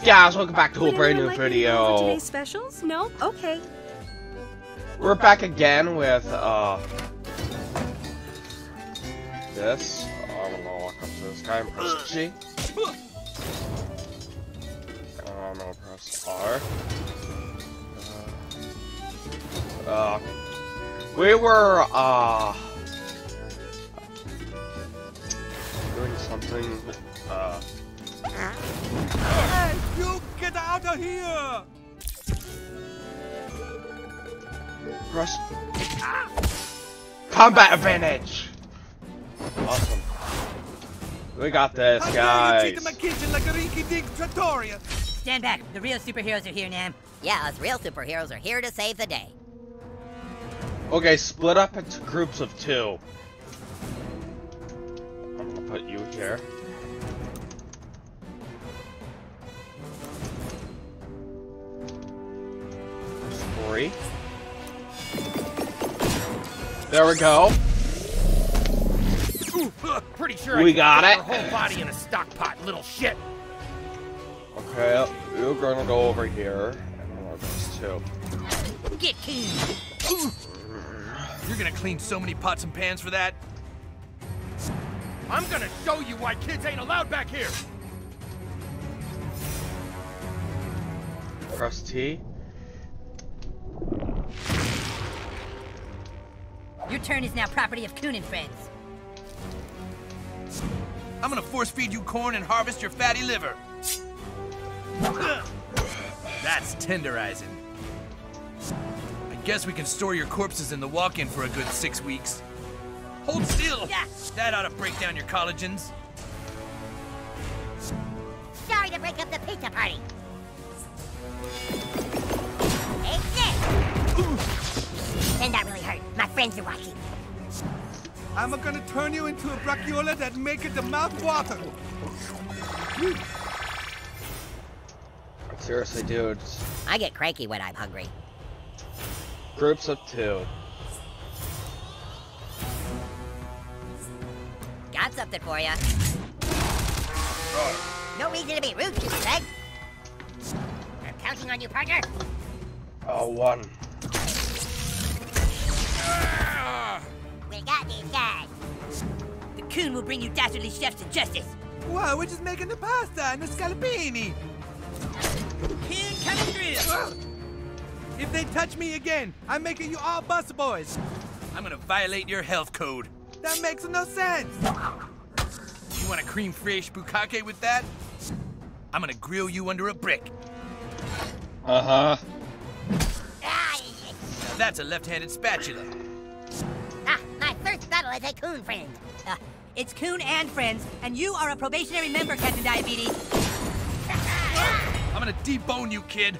Up, guys? Welcome back to a brand new like me to go over video. Today's specials? No? Okay. We're back again with uh this. I'm gonna walk up to this guy and press G. I'm gonna press R. Uh, uh, we were uh doing something. Uh, Hey, you get out of here! press combat advantage. Awesome. We got this, How dare you guys. treat my kitchen like a rinky-dink trattoria? Stand back. The real superheroes are here, Nam. Yeah, us real superheroes are here to save the day. Okay, split up into groups of two. I'm gonna put you here. There we go. Pretty sure We I got it. Whole body in a stock pot, little shit. Okay, uh, you're gonna go over here. And I'm gonna two. Get Coon. You're gonna clean so many pots and pans for that? I'm gonna show you why kids ain't allowed back here. Press T. Your turn is now property of Coon and friends. I'm gonna force feed you corn and harvest your fatty liver. That's tenderizing. I guess we can store your corpses in the walk-in for a good six weeks. Hold still! Yeah. That ought to break down your collagens. Sorry to break up the pizza party. Hey, this! Friends are watching. I'm gonna turn you into a braciola that make it the mouth water. Seriously, dudes. I get cranky when I'm hungry. Groups of two. Got something for ya. No reason to be rude to you, Greg. I'm counting on you, partner. Oh, one. We got these guys. The Coon will bring you dastardly chefs to justice. Wow, we're just making the pasta and the scallopini. Coon coming through. If they touch me again, I'm making you all bus boys. I'm gonna violate your health code. That makes no sense. You want a crème fraîche bukkake with that? I'm gonna grill you under a brick. Uh huh. Ah, Now that's a left-handed spatula. My first battle as a coon friend. Uh, it's Coon and friends, and you are a probationary member, Captain Diabetes. I'm gonna debone you, kid.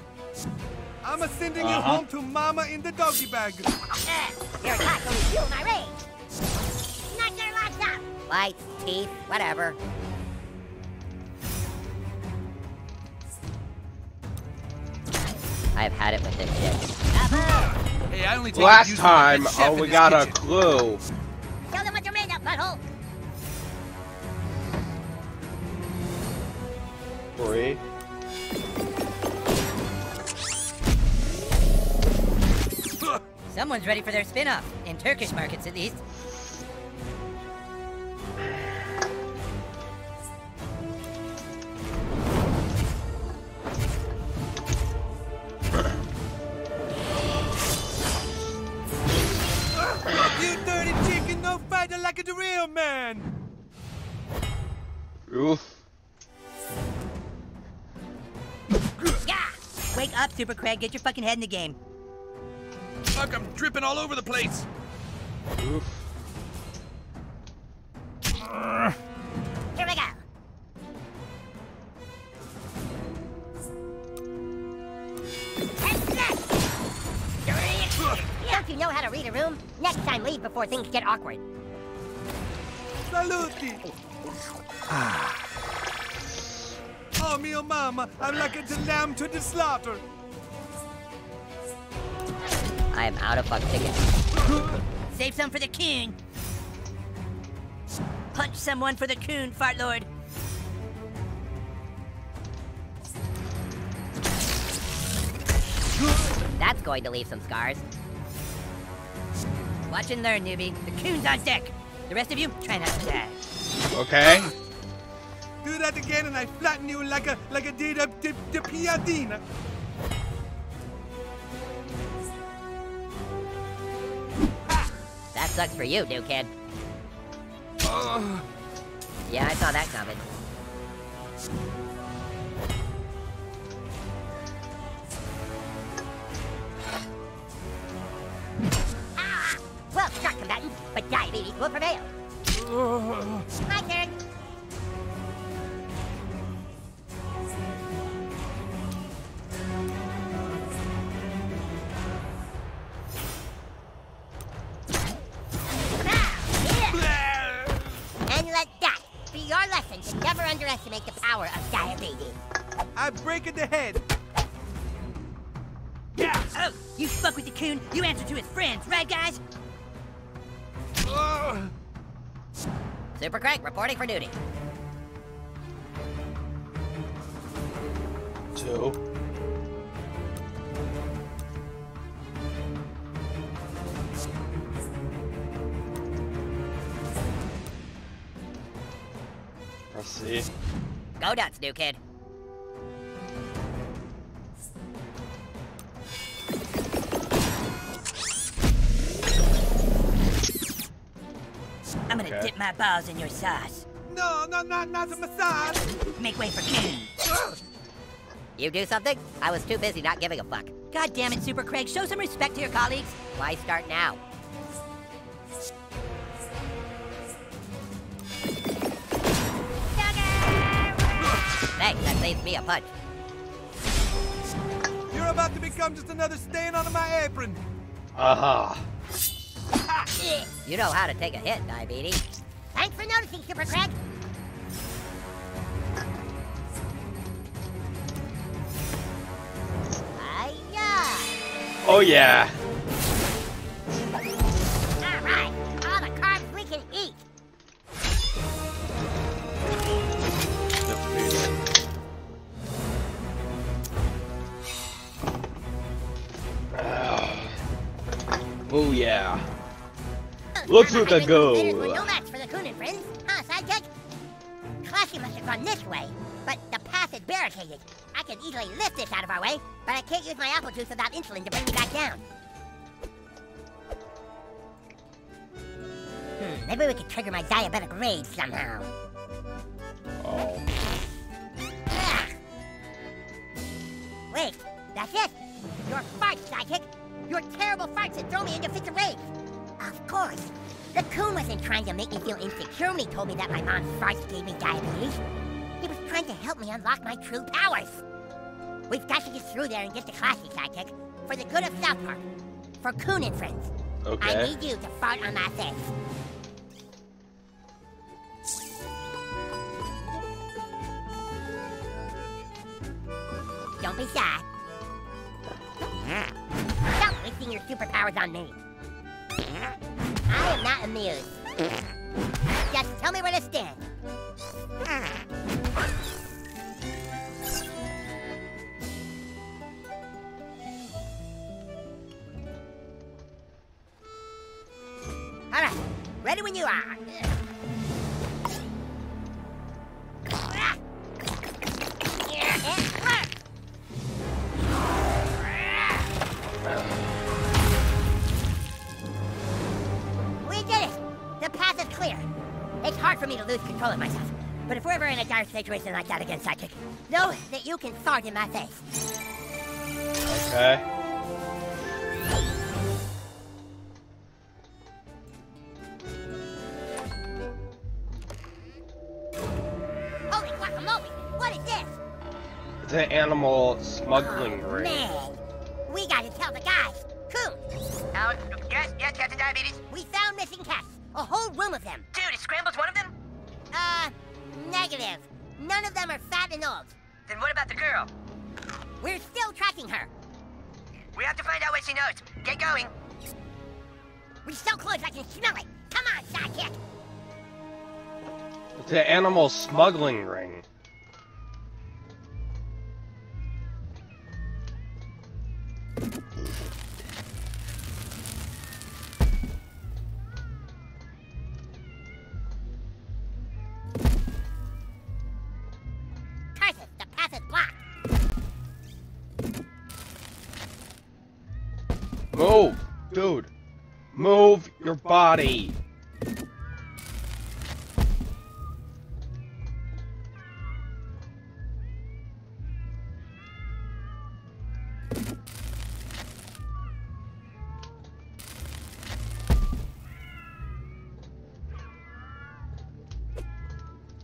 I'm sending you Uh-huh. home to mama in the doggy bag. Ah, your attacks only fuel my rage. Knock your locks up. Lights, teeth, whatever. I've had it with this shit. Hey, I only Last abuse when I'm time, oh, we this got a clue. Tell them what you're made of, butthole. Three. Someone's ready for their spin-off, in Turkish markets at least. Up, Get your fucking head in the game. Fuck, I'm dripping all over the place. Oof. Here we go. Don't you know how to read a room? Next time, leave before things get awkward. Saluti. Ah. Oh, mio mama, I'm like a lamb to the slaughter. I am out of fuck tickets. Save some for the king. Punch someone for the coon, fart lord. That's going to leave some scars. Watch and learn, newbie. The coon's on deck. The rest of you, try not to die. Okay. Do that again, and I flatten you like a like a did a, sucks for you, new kid. Yeah, I saw that coming. Ah! Well struck, combatant, but diabetes will prevail. My turn. Craig reporting for duty. Two. Let's see. Go nuts, new kid. My balls in your sauce. No, no, not not a massage. Make way for King. You do something? I was too busy not giving a fuck. God damn it, Super Craig, show some respect to your colleagues. Why start now? Thanks, that saves me a punch. You're about to become just another stain on my apron. Aha. You know how to take a hit, diabetes. Thanks for noticing, Super Craig. Oh yeah. All right, all the carbs we can eat. Oh yeah. Looks like a go. Way, but the path is barricaded. I can easily lift this out of our way, but I can't use my apple juice without insulin to bring me back down. Hmm, maybe we could trigger my diabetic rage somehow. Oh. Wait, that's it? Your farts, sidekick! Your terrible farts that throw me into fits of rage! Of course! The coon wasn't trying to make me feel insecure when he told me that my mom's farts gave me diabetes. Trying to help me unlock my true powers. We've got to get through there and get to Classi, sidekick. For the good of South Park. For Coon and friends. I need you to fart on my face. Don't be shy. Stop wasting your superpowers on me. I am not amused. Just tell me where to stand. When you are. We did it! The path is clear. It's hard for me to lose control of myself. But if we're ever in a dire situation like that again, Sidekick, know that you can fart in my face. Okay. It's an animal smuggling Oh, ring. man! We gotta tell the guys. Coon! Uh, yes, yes, Captain Diabetes. We found missing cats. A whole room of them. Dude, is Scrambles one of them? Uh, negative. None of them are fat and old. Then what about the girl? We're still tracking her. We have to find out what she knows. Get going. We're so close I can smell it. Come on, Sidekick! It's an animal smuggling ring. Body!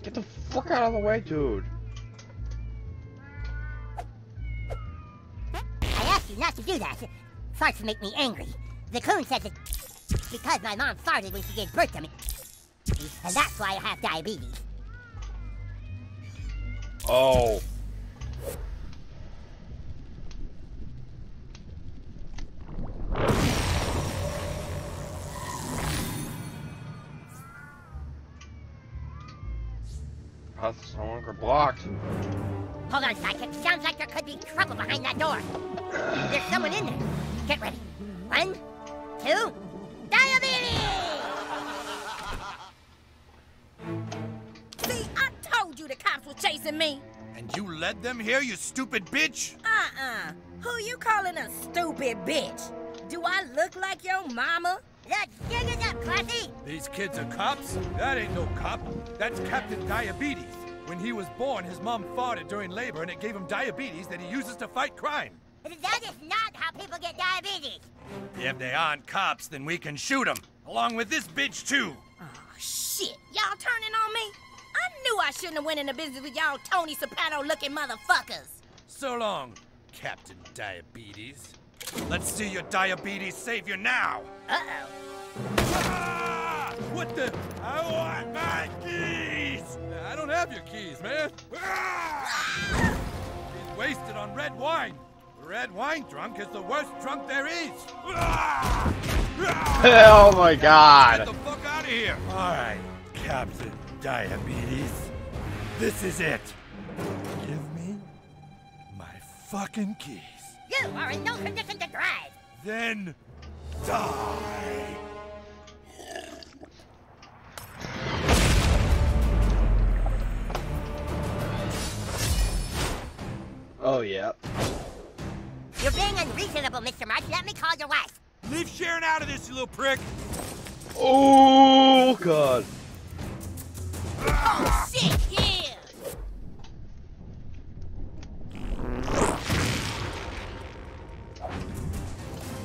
Get the fuck out of the way, dude! I asked you not to do that. Farts make me angry. The coon says it's because my mom farted when she gave birth to me. And that's why I have diabetes. Oh. Paths no longer blocked. Hold on, Sidekick. Sounds like there could be trouble behind that door. There's someone in there. Get ready. One, two, diabetes! See, I told you the cops were chasing me. And you led them here, you stupid bitch? Uh-uh. Who you calling a stupid bitch? Do I look like your mama? Let's get it up, Classi! These kids are cops? That ain't no cop. That's Captain Diabetes. When he was born, his mom farted during labor and it gave him diabetes that he uses to fight crime. That is not how people get diabetes. If they aren't cops, then we can shoot them. Along with this bitch, too. Oh, shit. Y'all turning on me? I knew I shouldn't have went into business with y'all Tony Soprano-looking motherfuckers. So long, Captain Diabetes. Let's see your diabetes savior now. Uh-oh. Ah! What the? I want my keys! I don't have your keys, man. Ah! He's wasted on red wine. Red wine drunk is the worst drunk there is. Oh my god. Get the fuck out of here. All right, Captain Diabetes. This is it. Give me my fucking keys. You are in no condition to drive. Then die. Oh yeah. You're being unreasonable, Mr. Marsh. Let me call your wife. Leave Sharon out of this, you little prick. Oh god. Oh, shit, yeah.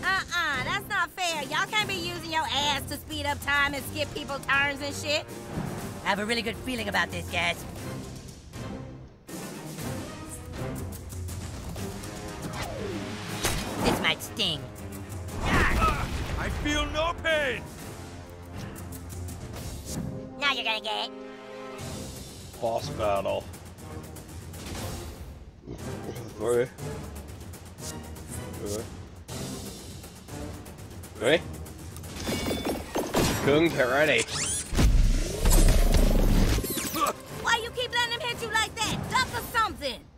Uh-uh, that's not fair. Y'all can't be using your ass to speed up time and skip people turns and shit. I have a really good feeling about this, guys. Sting. I feel no pain. Now you're gonna get it. Boss battle. Three. Two. Three. Kung, get ready. Why you keep letting him hit you like that? Duck or something.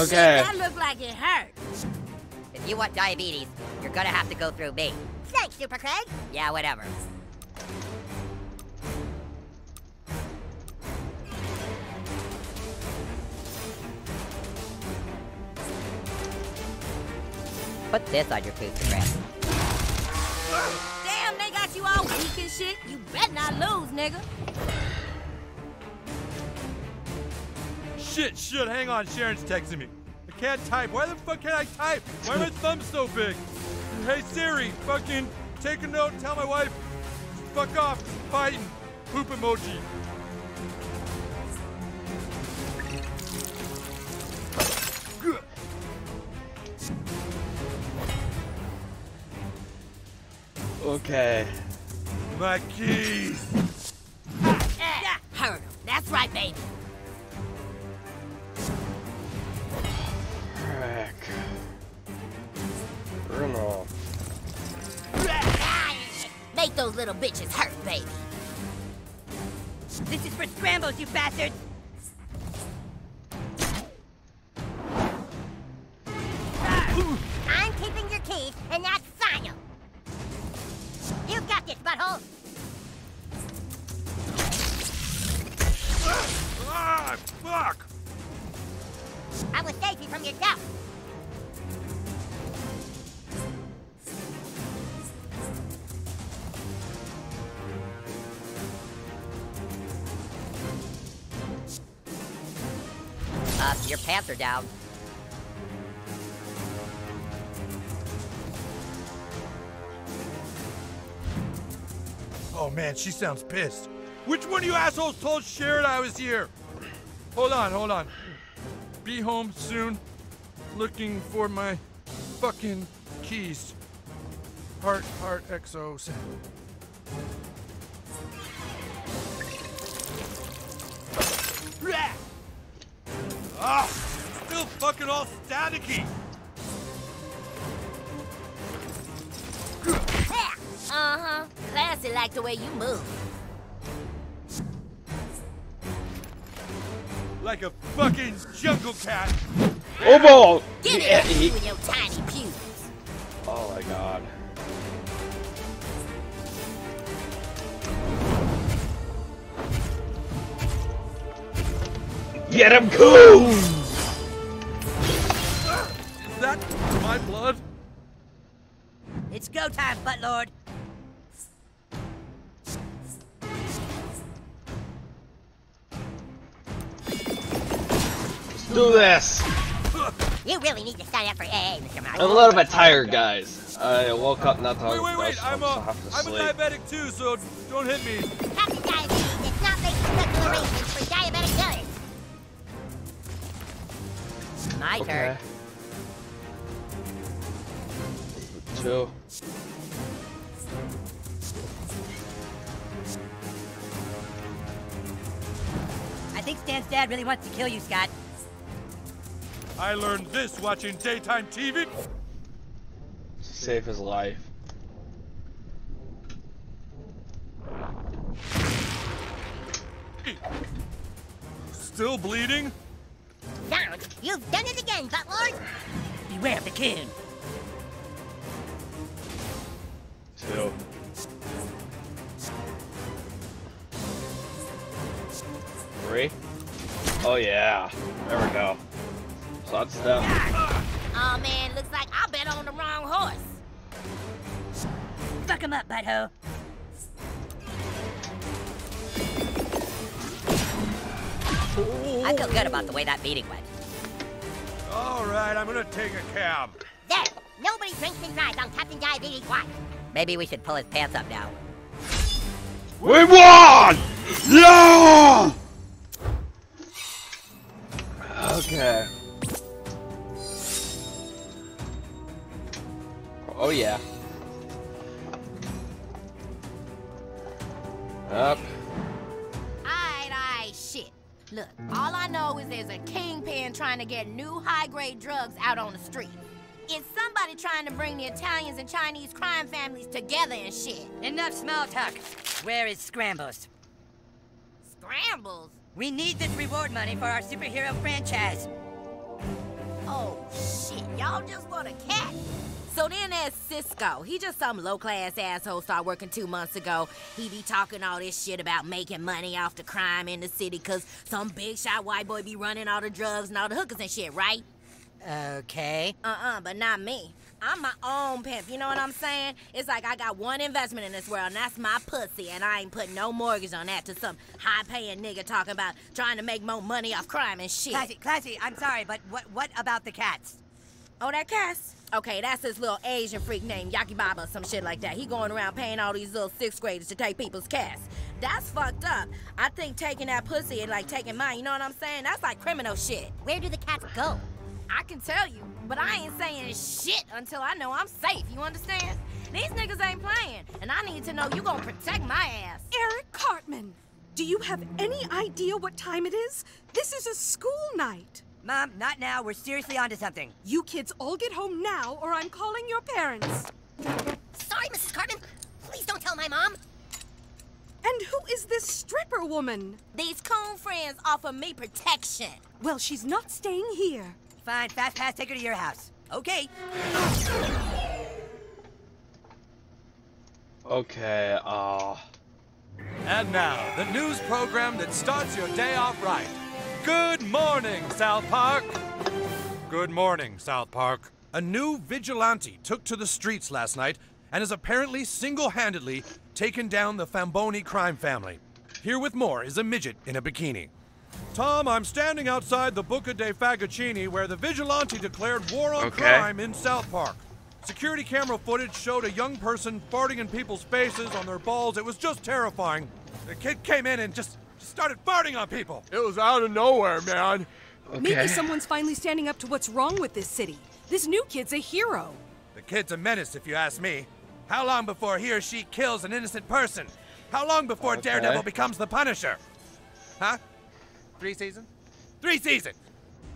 Okay. That looked like it hurt. If you want diabetes, you're gonna have to go through me. Thanks, Super Craig. Yeah, whatever. Put this on your food Instagram. Damn, they got you all weak and shit. You better not lose, nigga. Shit, shit, hang on. Sharon's texting me. I can't type. Why the fuck can't I type? Why are my thumbs so big? Hey Siri, fucking take a note and tell my wife, fuck off, fighting. Poop emoji. Okay. My keys. Eh, yeah, heard him. That's right, baby. Bitches hurt, baby. This is for scrambles, you bastards! Your pants are down. Oh man, she sounds pissed. Which one of you assholes told Sharon I was here? Hold on, hold on. Be home soon. Looking for my fucking keys. Heart, heart, XO. Ah! Still fucking all staticky! Uh-huh. Classy like the way you move. Like a fucking jungle cat! Oh, boy! Get Yeah, it, you and your tiny pews. Oh my god. Get him, Coon! Is that my blood? It's go time, Buttlord. Let's do this! You really need to sign up for AA, Mr. Marsh. I'm a little bit tired, guys. I woke up not long Wait, wait, wait! I'm so a, half I'm a diabetic too, so don't hit me. My Okay. turn. Two. I think Stan's dad really wants to kill you, Scott. I learned this watching daytime TV. Save his life. Still bleeding? Sounds, you've done it again, Buttlord. Beware of the coon. Two. Three. Oh yeah. There we go. So that's them. Oh man, looks like I bet on the wrong horse. Fuck him up, butthole. I feel good about the way that beating went. All right, I'm gonna take a cab. There, nobody drinks and drives on Captain Diabetes' watch. Maybe we should pull his pants up now. We won! Yeah! Okay. Oh yeah. Up. Alright, alright, shit. Look, all I know is there's a kingpin trying to get new high-grade drugs out on the street. It's somebody trying to bring the Italians and Chinese crime families together and shit. Enough small talk. Where is Scrambles? Scrambles? We need this reward money for our superhero franchise. Oh, shit. Y'all just want a cat. So then there's Cisco. He just some low-class asshole started working two months ago. He be talking all this shit about making money off the crime in the city because some big shot white boy be running all the drugs and all the hookers and shit, right? Okay. Uh-uh, but not me. I'm my own pimp, you know what I'm saying? It's like I got one investment in this world, and that's my pussy, and I ain't putting no mortgage on that to some high-paying nigga talking about trying to make more money off crime and shit. Classi, Classi, I'm sorry, but what what about the cats? Oh, that Cass? Okay, that's this little Asian freak named Yaki Baba or some shit like that. He going around paying all these little sixth graders to take people's cats. That's fucked up. I think taking that pussy and like taking mine, you know what I'm saying? That's like criminal shit. Where do the cats go? I can tell you, but I ain't saying shit until I know I'm safe, you understand? These niggas ain't playing, and I need to know you gonna protect my ass. Eric Cartman, do you have any idea what time it is? This is a school night. Mom, not now. We're seriously onto something. You kids all get home now, or I'm calling your parents. Sorry, Mrs. Cartman. Please don't tell my mom. And who is this stripper woman? These coon friends offer me protection. Well, she's not staying here. Fine, fast pass, take her to your house. Okay. Okay, uh. And now, the news program that starts your day off right. Good morning, South Park. Good morning, South Park. A new vigilante took to the streets last night and has apparently single-handedly taken down the Famboni crime family. Here with more is a midget in a bikini. Tom, I'm standing outside the Buca de Fagocini where the vigilante declared war on Okay. crime in South Park. Security camera footage showed a young person farting in people's faces on their balls. It was just terrifying. The kid came in and just, just started farting on people. It was out of nowhere, man. Okay. Maybe someone's finally standing up to what's wrong with this city. This new kid's a hero. The kid's a menace, if you ask me. How long before he or she kills an innocent person? How long before Okay. Daredevil becomes the Punisher? Huh? Three seasons? Three seasons!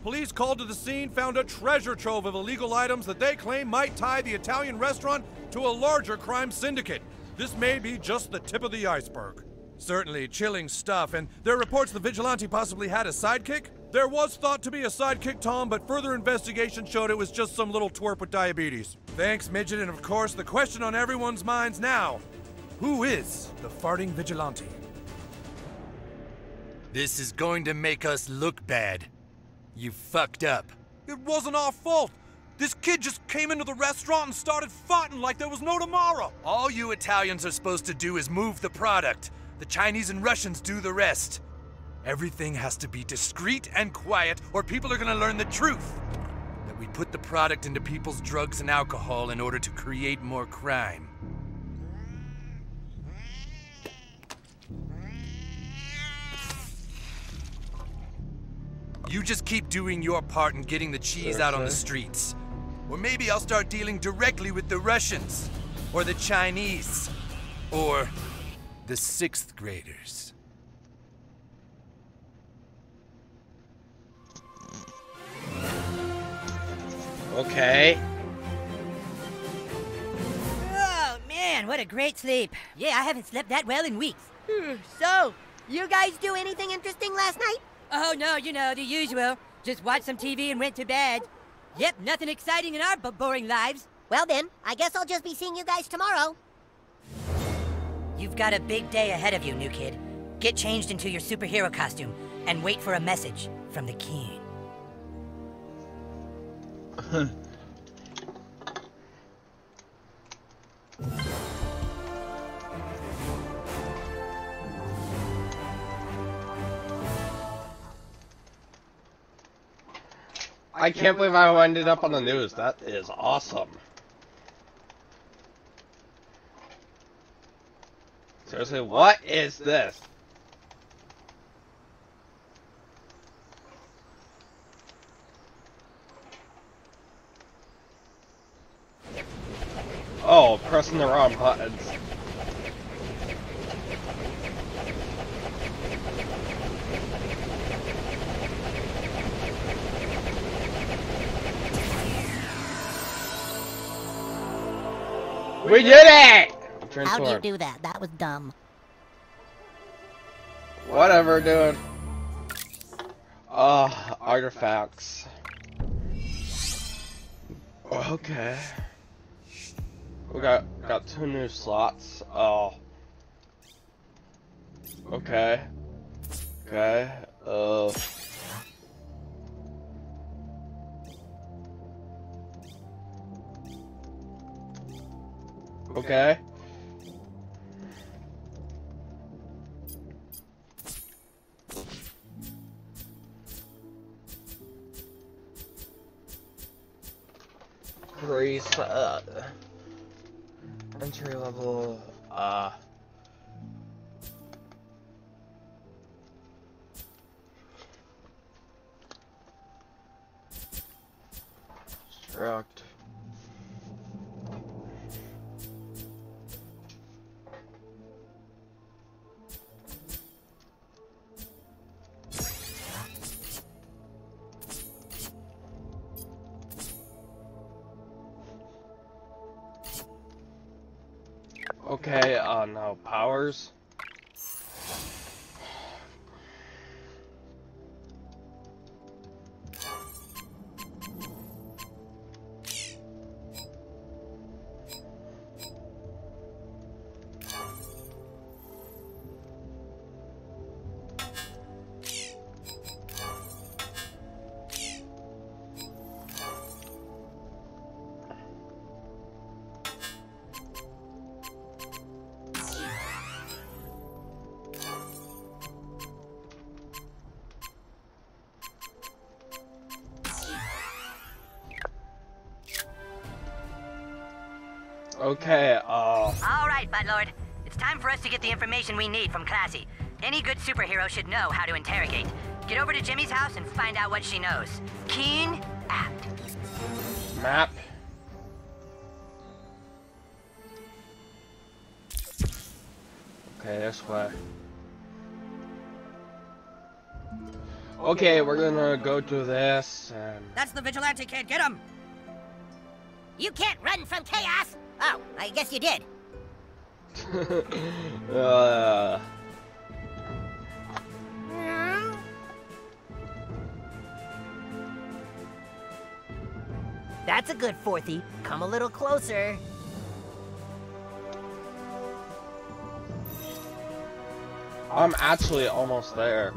Police called to the scene found a treasure trove of illegal items that they claim might tie the Italian restaurant to a larger crime syndicate. This may be just the tip of the iceberg. Certainly chilling stuff, and there are reports the vigilante possibly had a sidekick. There was thought to be a sidekick, Tom, but further investigation showed it was just some little twerp with diabetes. Thanks, Midget, and of course, the question on everyone's minds now who is the farting vigilante? This is going to make us look bad. You fucked up. It wasn't our fault. This kid just came into the restaurant and started farting like there was no tomorrow. All you Italians are supposed to do is move the product. The Chinese and Russians do the rest. Everything has to be discreet and quiet, or people are gonna learn the truth. That we put the product into people's drugs and alcohol in order to create more crime. You just keep doing your part in getting the cheese out on the streets. Or maybe I'll start dealing directly with the Russians, or the Chinese, or the sixth graders. Okay. Oh, man, what a great sleep. Yeah, I haven't slept that well in weeks. Hmm, so, you guys do anything interesting last night? Oh, no, you know, the usual. Just watched some TV and went to bed. Yep, nothing exciting in our b- boring lives. Well then, I guess I'll just be seeing you guys tomorrow. You've got a big day ahead of you, new kid. Get changed into your superhero costume and wait for a message from the king. I can't believe I ended up on the news. That is awesome. Seriously, what is this? Oh, pressing the wrong buttons. We did it! How'd you do that? That was dumb. Whatever, dude. Uh, artifacts. Okay. We got got two new slots. Oh. Okay. Okay. Uh. Okay. Uh, entry level, uh, struct. Okay, uh, now powers. All right, Buttlord. It's time for us to get the information we need from Classi. Any good superhero should know how to interrogate. Get over to Jimmy's house and find out what she knows. Keen, out. Map. Okay, this way. Okay, we're gonna go to this and... That's the vigilante kid. Get him! You can't run from chaos! Oh, I guess you did. uh, That's a good fourthy. Come a little closer. I'm actually almost there.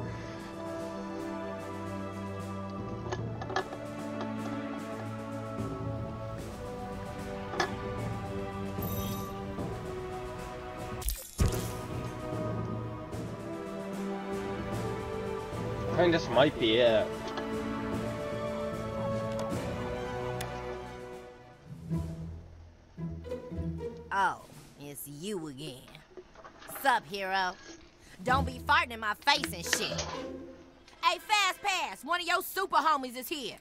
This might be it. Oh, it's you again. Sup, hero? Don't be farting in my face and shit. Hey, Fast Pass, one of your super homies is here.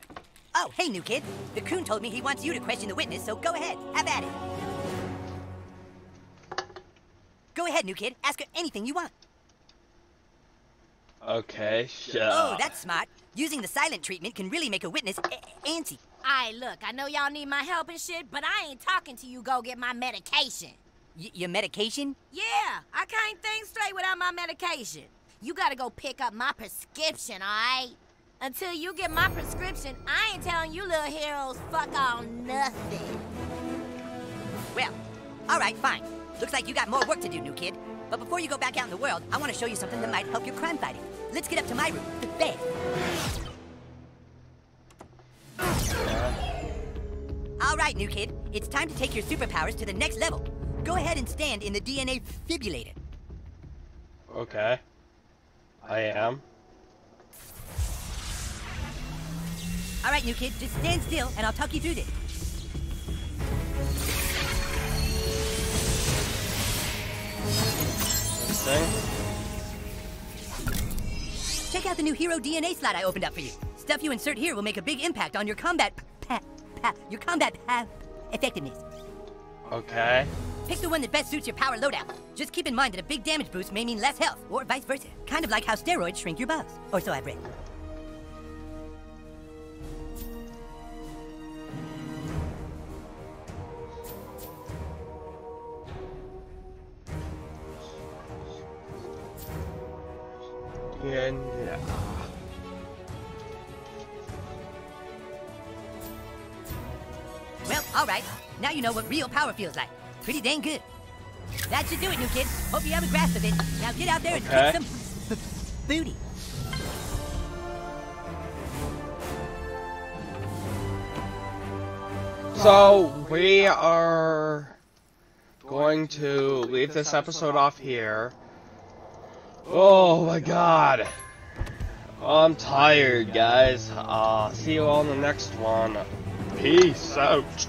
Oh, hey, new kid. The coon told me he wants you to question the witness, so go ahead. Have at it. Go ahead, new kid. Ask her anything you want. Okay, shut Oh, up. that's smart. Using the silent treatment can really make a witness a- antsy. Aye, look, I know y'all need my help and shit, but I ain't talking to you go get my medication. Y- your medication? Yeah, I can't think straight without my medication. You gotta go pick up my prescription, alright? Until you get my prescription, I ain't telling you little heroes fuck all nothing. Well, all right, fine. Looks like you got more work to do, new kid. But before you go back out in the world, I want to show you something that might help your crime fighting. Let's get up to my room, the bed. All right, new kid. It's time to take your superpowers to the next level. Go ahead and stand in the DNA fibrillator. Okay. I am. All right, new kid, just stand still, and I'll talk you through this. Check out the new hero DNA slot I opened up for you. Stuff you insert here will make a big impact on your combat pa, pa, your combat pa, effectiveness. Okay. Pick the one that best suits your power loadout. Just keep in mind that a big damage boost may mean less health, or vice versa. Kind of like how steroids shrink your bugs. Or so I've read. And yeah. Well, all right. Now you know what real power feels like. Pretty dang good. That should do it, new kid. Hope you have a grasp of it. Now get out there and Okay. kick some booty. So we are going to leave this episode off here. Oh my god. I'm tired, guys. Uh, see you all in the next one. Peace out.